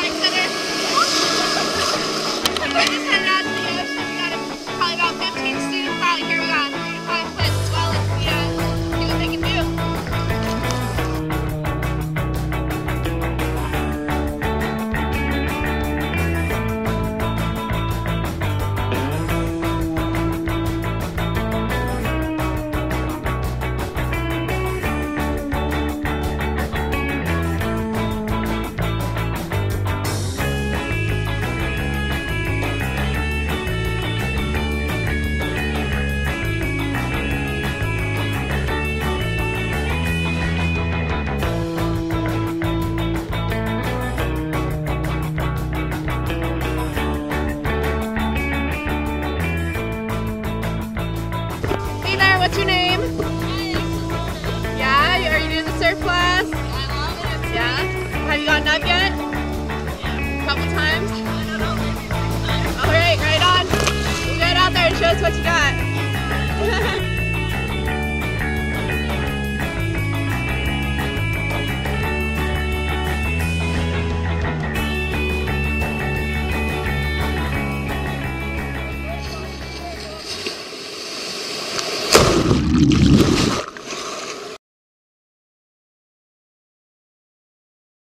products show us what you got. you